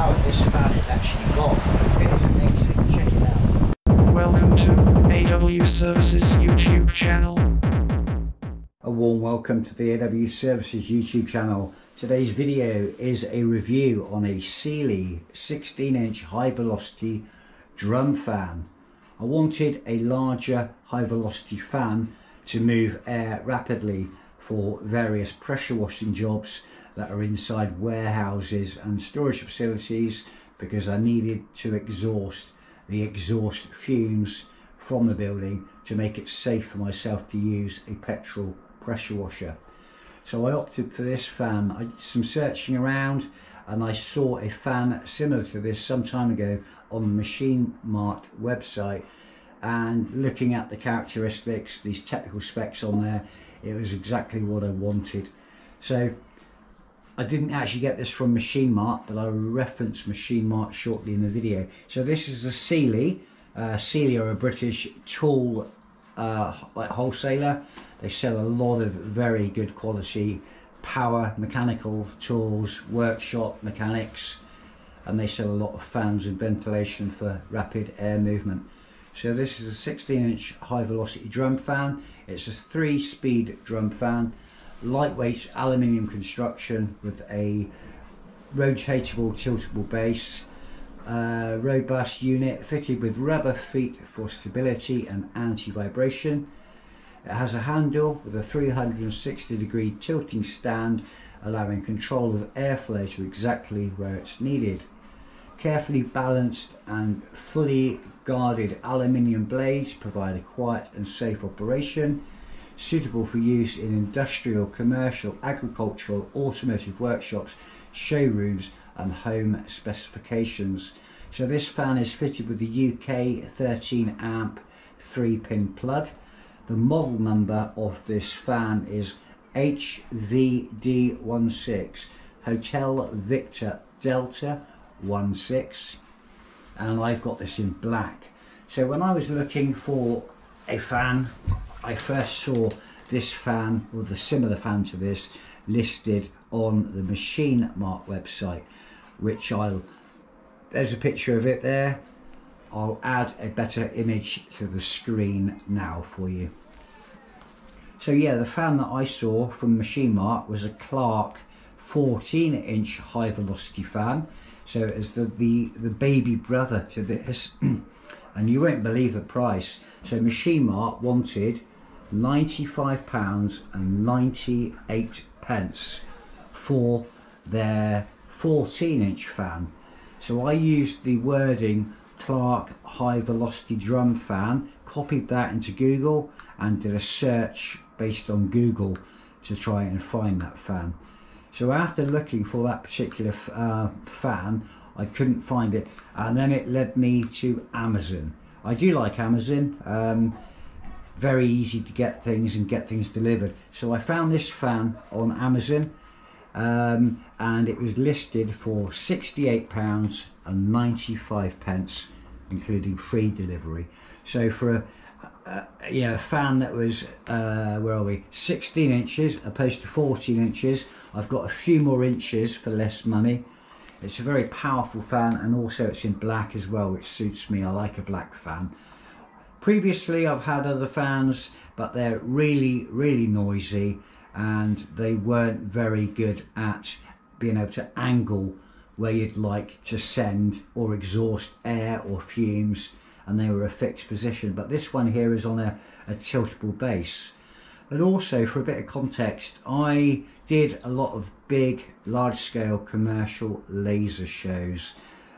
power this fan has actually got. It is amazing, check it out. Welcome to AW Services YouTube channel. A warm welcome to the AW Services YouTube channel. Today's video is a review on a Sealey 16 inch high velocity drum fan. I wanted a larger high velocity fan to move air rapidly for various pressure washing jobs that are inside warehouses and storage facilities because I needed to exhaust the exhaust fumes from the building to make it safe for myself to use a petrol pressure washer. So I opted for this fan. I did some searching around and I saw a fan similar to this some time ago on the Machine Mart website and looking at the characteristics, these technical specs on there, it was exactly what I wanted. So I didn't actually get this from Machine Mart, but I will reference Machine Mart shortly in the video. So this is a Sealey. Uh, Sealey are a British tool uh, wholesaler. They sell a lot of very good quality power mechanical tools, workshop mechanics, and they sell a lot of fans and ventilation for rapid air movement. So this is a 16 inch high velocity drum fan. It's a three speed drum fan lightweight aluminium construction with a rotatable tiltable base uh, robust unit fitted with rubber feet for stability and anti-vibration. It has a handle with a 360 degree tilting stand allowing control of airflow to exactly where it's needed. Carefully balanced and fully guarded aluminium blades provide a quiet and safe operation suitable for use in industrial, commercial, agricultural, automotive workshops, showrooms and home specifications. So this fan is fitted with the UK 13 amp 3 pin plug. The model number of this fan is HVD16 Hotel Victor Delta 16 and I've got this in black. So when I was looking for a fan I first saw this fan or the similar fan to this listed on the Machine Mart website which I'll there's a picture of it there. I'll add a better image to the screen now for you. So yeah the fan that I saw from Machine Mart was a Clarke 14 inch high velocity fan. So it is the, the the baby brother to this. And you won't believe the price. So Machine Mart wanted £95 and 98 pence for their 14 inch fan. So I used the wording Clarke high velocity drum fan, copied that into Google and did a search based on Google to try and find that fan. So after looking for that particular uh, fan, I couldn't find it and then it led me to Amazon. I do like Amazon. Um, very easy to get things and get things delivered. So I found this fan on Amazon um, and it was listed for £68 and 95 pence including free delivery. So for a, know, a fan that was, uh, where are we, 16 inches opposed to 14 inches, I've got a few more inches for less money. It's a very powerful fan and also it's in black as well which suits me, I like a black fan. Previously I've had other fans but they're really really noisy and they weren't very good at being able to angle where you'd like to send or exhaust air or fumes and they were a fixed position. But this one here is on a, a tiltable base. And also for a bit of context I did a lot of big large scale commercial laser shows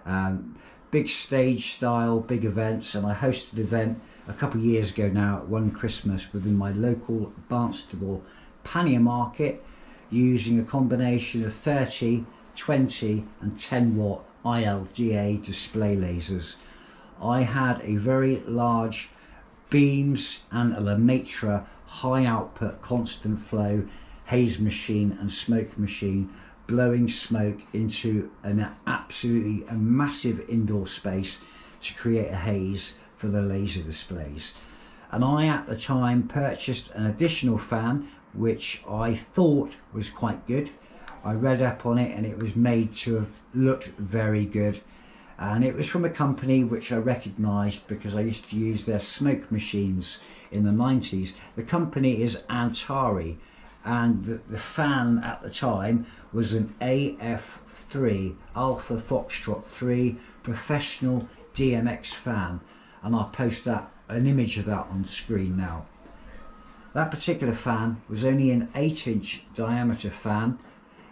um, big stage style big events and I hosted an event a couple of years ago now at one Christmas within my local Barnstaple pannier market using a combination of 30, 20 and 10 watt ILDA display lasers. I had a very large beams and a Lemaitre high output constant flow haze machine and smoke machine blowing smoke into an absolutely a massive indoor space to create a haze for the laser displays. And I at the time purchased an additional fan which I thought was quite good I read up on it and it was made to have looked very good. And it was from a company which I recognised because I used to use their smoke machines in the 90s. The company is Antari and the, the fan at the time was an AF3 Alpha Foxtrot 3 professional DMX fan and I'll post that an image of that on screen now. That particular fan was only an 8 inch diameter fan.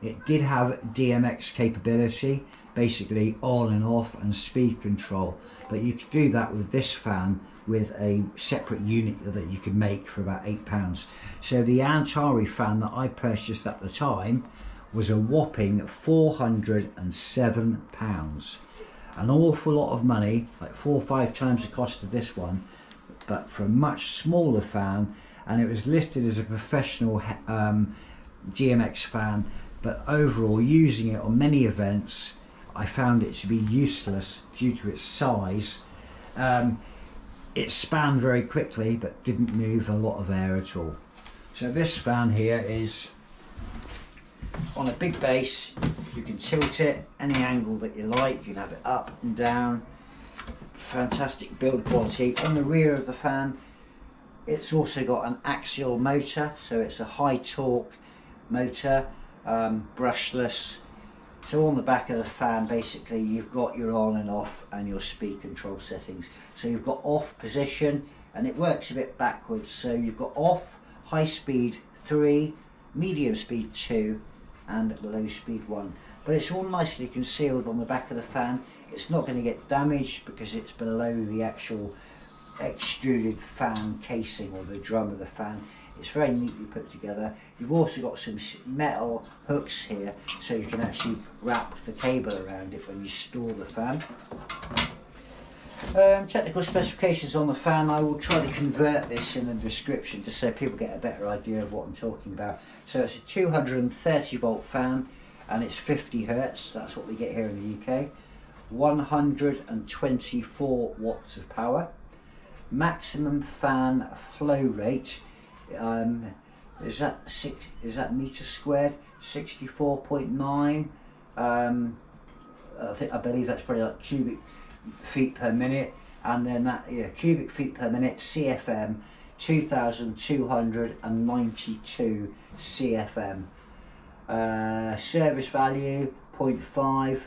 It did have DMX capability, basically on and off and speed control, but you could do that with this fan with a separate unit that you could make for about £8. So the Antari fan that I purchased at the time was a whopping £407. An awful lot of money, like four or five times the cost of this one, but for a much smaller fan and it was listed as a professional um, DMX fan but overall using it on many events I found it to be useless due to its size. Um, it spanned very quickly but didn't move a lot of air at all. So this fan here is on a big base you can tilt it any angle that you like you can have it up and down. Fantastic build quality. On the rear of the fan it's also got an axial motor so it's a high torque motor um, brushless. So on the back of the fan basically you've got your on and off and your speed control settings. So you've got off position and it works a bit backwards. So you've got off high speed 3 medium speed 2 and the low speed 1 but it's all nicely concealed on the back of the fan it's not going to get damaged because it's below the actual extruded fan casing or the drum of the fan. It's very neatly put together. You've also got some metal hooks here so you can actually wrap the cable around it when you store the fan. Um, technical specifications on the fan, I will try to convert this in the description just so people get a better idea of what I'm talking about. So it's a 230 volt fan and it's 50 hertz, that's what we get here in the UK. 124 watts of power. Maximum fan flow rate um, is that six is that meter squared? 64.9 um, I think I believe that's probably like cubic feet per minute. And then that yeah cubic feet per minute CFM 2292 CFM uh, service value 0.5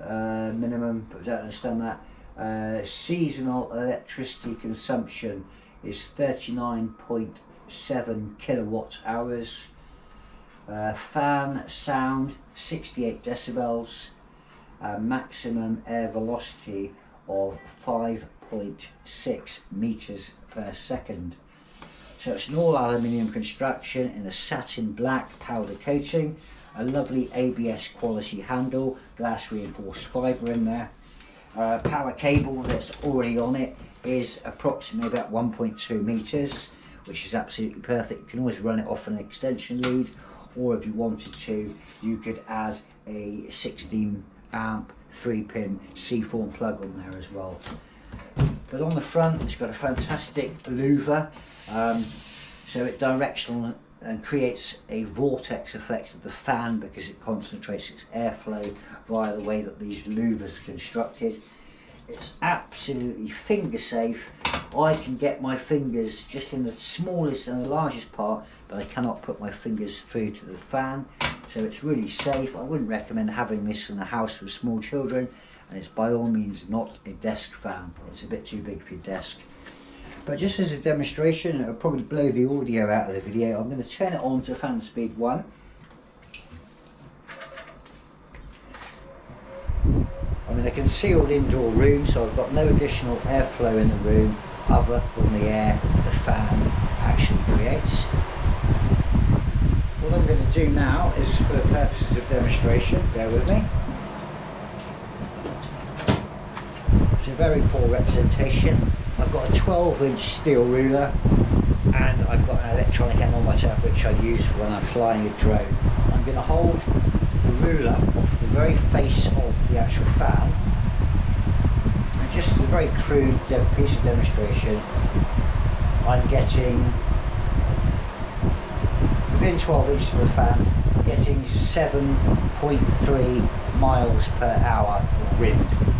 uh, minimum but don't understand that uh, seasonal electricity consumption is 39.7 kilowatt hours. Uh, fan sound 68 decibels. Uh, maximum air velocity of 5.6 meters per second. So it's an all aluminium construction in a satin black powder coating, a lovely ABS quality handle, glass reinforced fibre in there. Uh, power cable that's already on it is approximately about 1.2 meters which is absolutely perfect. You can always run it off an extension lead or if you wanted to you could add a 16 amp 3 pin C-form plug on there as well but on the front it's got a fantastic louver um, so it directional and creates a vortex effect of the fan because it concentrates its airflow via the way that these louvers are constructed. It's absolutely finger safe. I can get my fingers just in the smallest and the largest part, but I cannot put my fingers through to the fan. So it's really safe. I wouldn't recommend having this in a house with small children, and it's by all means not a desk fan. It's a bit too big for your desk. But just as a demonstration, it'll probably blow the audio out of the video. I'm going to turn it on to fan speed 1. I'm in a concealed indoor room, so I've got no additional airflow in the room other than the air the fan actually creates. What I'm going to do now is for the purposes of demonstration, bear with me. It's a very poor representation. I've got a 12 inch steel ruler and I've got an electronic anemometer which I use when I'm flying a drone. I'm going to hold the ruler off the very face of the actual fan and just a very crude piece of demonstration I'm getting within 12 inches of the fan, getting 7.3 miles per hour of wind.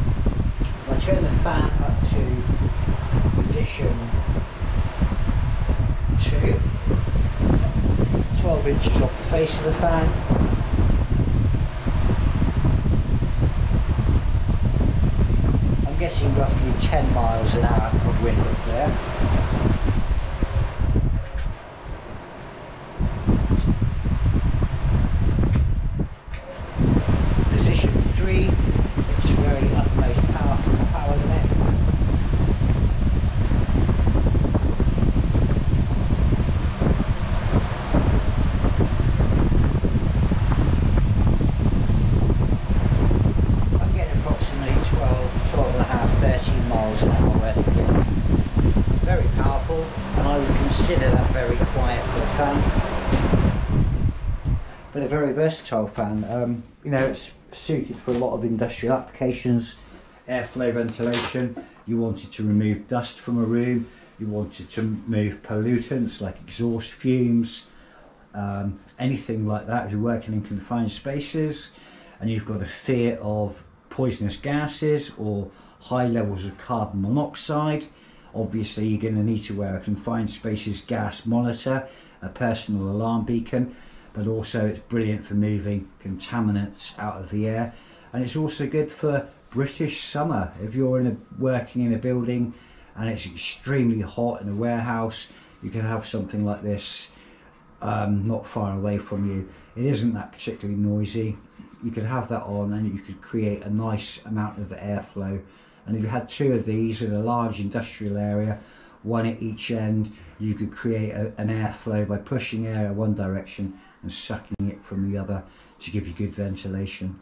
I turn the fan up to position 2, 12 inches off the face of the fan, I'm guessing roughly 10 miles an hour of wind up there. Position 3, it's very utmost powerful power limit. I'm getting approximately 12, 12 and a half, 13 miles an hour wind. Very powerful, and I would consider that very quiet for a fan. But a very versatile fan. Um, you know, it's suited for a lot of industrial applications, airflow ventilation. You wanted to remove dust from a room. You wanted to remove pollutants like exhaust fumes, um, anything like that. If you're working in confined spaces and you've got a fear of poisonous gases or high levels of carbon monoxide, obviously you're going to need to wear a confined spaces gas monitor, a personal alarm beacon, but also it's brilliant for moving contaminants out of the air. And it's also good for British summer. If you're in a, working in a building and it's extremely hot in a warehouse, you can have something like this um, not far away from you. It isn't that particularly noisy. You could have that on and you could create a nice amount of airflow. And if you had two of these in a large industrial area, one at each end, you could create a, an airflow by pushing air in one direction and sucking it from the other to give you good ventilation.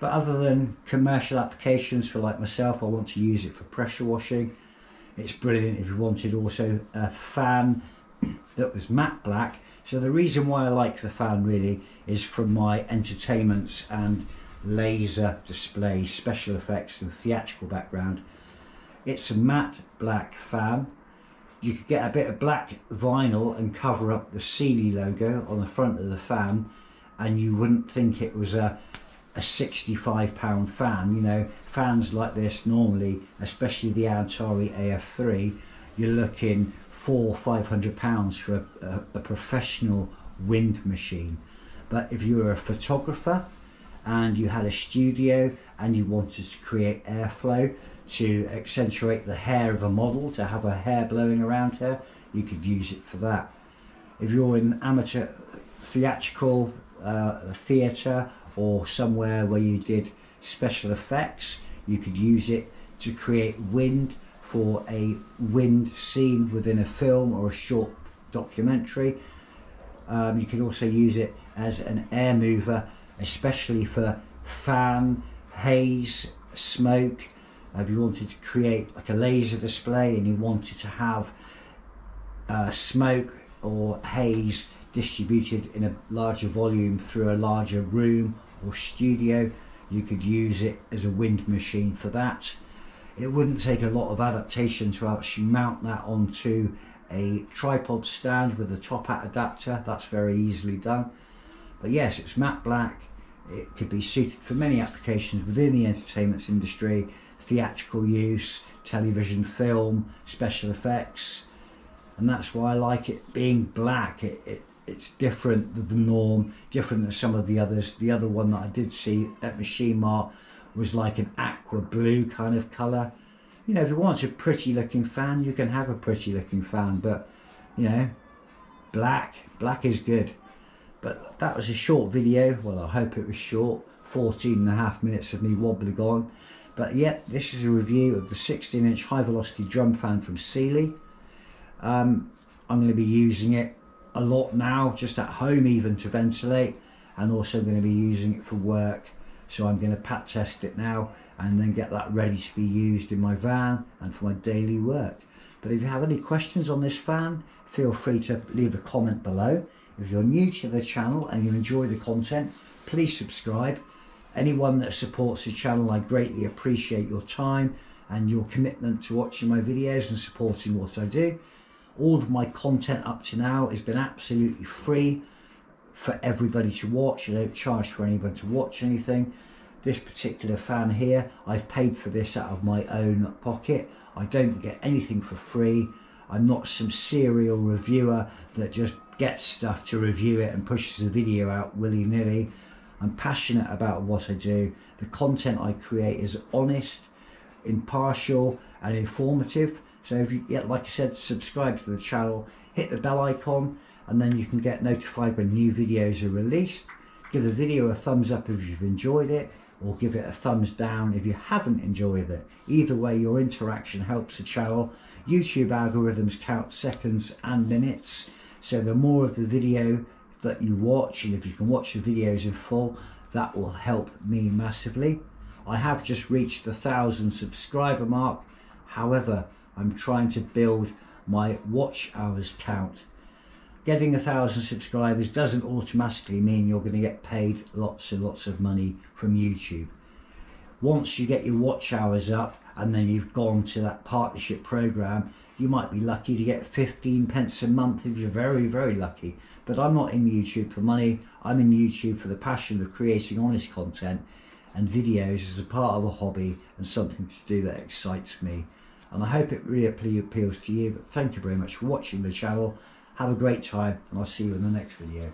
But other than commercial applications for like myself, I want to use it for pressure washing. It's brilliant if you wanted also a fan that was matte black. So the reason why I like the fan really is from my entertainments and laser displays, special effects and theatrical background. It's a matte black fan. You could get a bit of black vinyl and cover up the Sealey logo on the front of the fan and you wouldn't think it was a a 65 pound fan you know fans like this normally especially the Antari AF3 you're looking four five hundred pounds for a, a, a professional wind machine but if you're a photographer and you had a studio and you wanted to create airflow to accentuate the hair of a model to have her hair blowing around her you could use it for that. If you're in amateur theatrical uh, theatre or somewhere where you did special effects you could use it to create wind for a wind scene within a film or a short documentary. Um, you can also use it as an air mover especially for fan haze smoke. If you wanted to create like a laser display and you wanted to have uh, smoke or haze distributed in a larger volume through a larger room or studio you could use it as a wind machine for that. It wouldn't take a lot of adaptation to actually mount that onto a tripod stand with a top hat adapter. That's very easily done. But yes it's matte black it could be suited for many applications within the entertainment industry theatrical use television film special effects and that's why I like it being black it, it it's different than the norm, different than some of the others. The other one that I did see at Machine Mart was like an aqua blue kind of colour. You know, if you want a pretty looking fan, you can have a pretty looking fan, but you know, black, black is good. But that was a short video. Well, I hope it was short. 14 and a half minutes of me wobbling on. But yet, yeah, this is a review of the 16 inch high velocity drum fan from Sealey. Um, I'm going to be using it a lot now, just at home even to ventilate, and also going to be using it for work. So I'm going to pat test it now and then get that ready to be used in my van and for my daily work. But if you have any questions on this fan, feel free to leave a comment below. If you're new to the channel and you enjoy the content, please subscribe. Anyone that supports the channel, I greatly appreciate your time and your commitment to watching my videos and supporting what I do. All of my content up to now has been absolutely free for everybody to watch. I don't charge for anyone to watch anything. This particular fan here, I've paid for this out of my own pocket. I don't get anything for free. I'm not some serial reviewer that just gets stuff to review it and pushes a video out willy-nilly. I'm passionate about what I do. The content I create is honest, impartial and informative. So if you, yeah, like I said, subscribe to the channel, hit the bell icon and then you can get notified when new videos are released. Give the video a thumbs up if you've enjoyed it or give it a thumbs down if you haven't enjoyed it. Either way, your interaction helps the channel. YouTube algorithms count seconds and minutes. So the more of the video that you watch, and if you can watch the videos in full, that will help me massively. I have just reached the thousand subscriber mark. However, I'm trying to build my watch hours count. Getting a thousand subscribers doesn't automatically mean you're going to get paid lots and lots of money from YouTube. Once you get your watch hours up and then you've gone to that partnership program, you might be lucky to get 15 pence a month if you're very, very lucky. But I'm not in YouTube for money. I'm in YouTube for the passion of creating honest content and videos as a part of a hobby and something to do that excites me. And I hope it really appeals to you. But thank you very much for watching the channel. Have a great time and I'll see you in the next video.